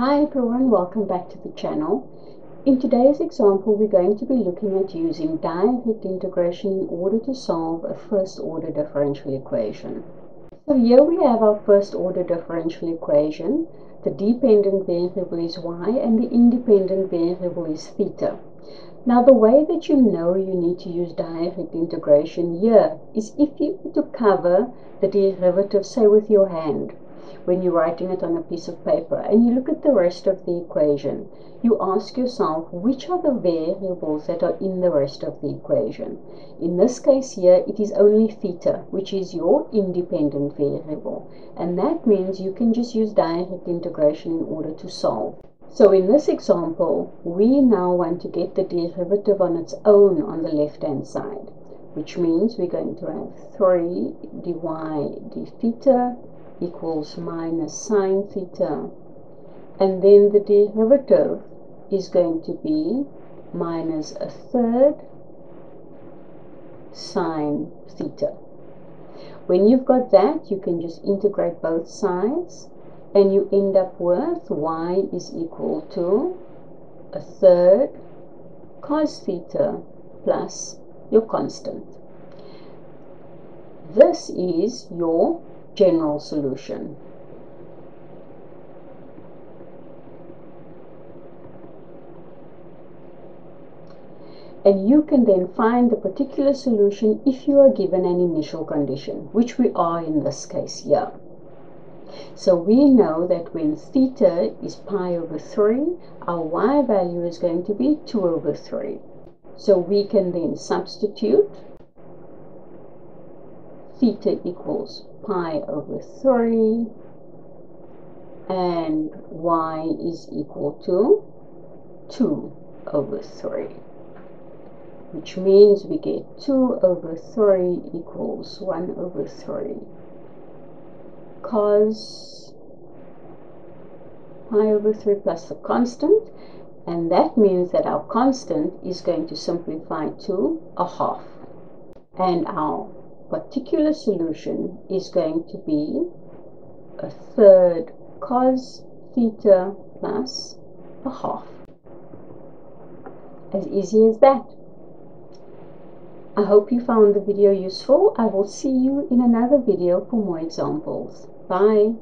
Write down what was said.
Hi everyone, welcome back to the channel. In today's example, we're going to be looking at using direct integration in order to solve a first order differential equation. So here we have our first order differential equation. The dependent variable is y and the independent variable is theta. Now the way that you know you need to use direct integration here is if you need to cover the derivative, say with your hand when you're writing it on a piece of paper and you look at the rest of the equation, you ask yourself which are the variables that are in the rest of the equation. In this case here, it is only theta, which is your independent variable. And that means you can just use direct integration in order to solve. So in this example, we now want to get the derivative on its own on the left-hand side, which means we're going to have 3 dy d theta equals minus sine theta and then the derivative is going to be minus a third sine theta. When you've got that, you can just integrate both sides and you end up with y is equal to a third cos theta plus your constant. This is your general solution. And you can then find the particular solution if you are given an initial condition, which we are in this case here. So we know that when theta is pi over 3, our y value is going to be 2 over 3. So we can then substitute theta equals pi over 3 and y is equal to 2 over 3 which means we get 2 over 3 equals 1 over 3 cos pi over 3 plus the constant and that means that our constant is going to simplify to a half. And our particular solution is going to be a third cos theta plus a half. As easy as that. I hope you found the video useful. I will see you in another video for more examples. Bye.